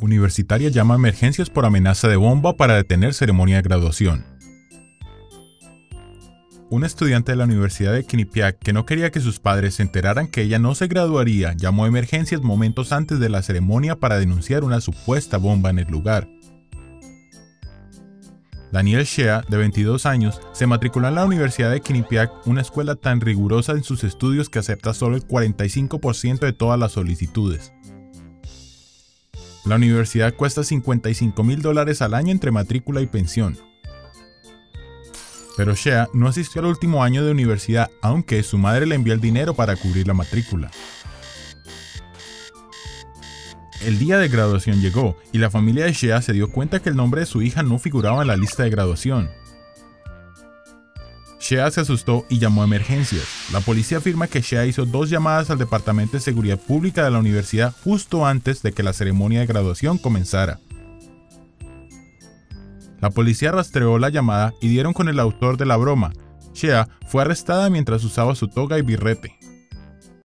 Universitaria llama a emergencias por amenaza de bomba para detener ceremonia de graduación. Un estudiante de la Universidad de Quinnipiac que no quería que sus padres se enteraran que ella no se graduaría llamó a emergencias momentos antes de la ceremonia para denunciar una supuesta bomba en el lugar. Daniel Shea, de 22 años, se matriculó en la Universidad de Quinnipiac, una escuela tan rigurosa en sus estudios que acepta solo el 45% de todas las solicitudes. La universidad cuesta 55 mil dólares al año entre matrícula y pensión. Pero Shea no asistió al último año de universidad, aunque su madre le envió el dinero para cubrir la matrícula. El día de graduación llegó y la familia de Shea se dio cuenta que el nombre de su hija no figuraba en la lista de graduación. Shea se asustó y llamó a emergencias. La policía afirma que Shea hizo dos llamadas al Departamento de Seguridad Pública de la universidad justo antes de que la ceremonia de graduación comenzara. La policía rastreó la llamada y dieron con el autor de la broma. Shea fue arrestada mientras usaba su toga y birrete.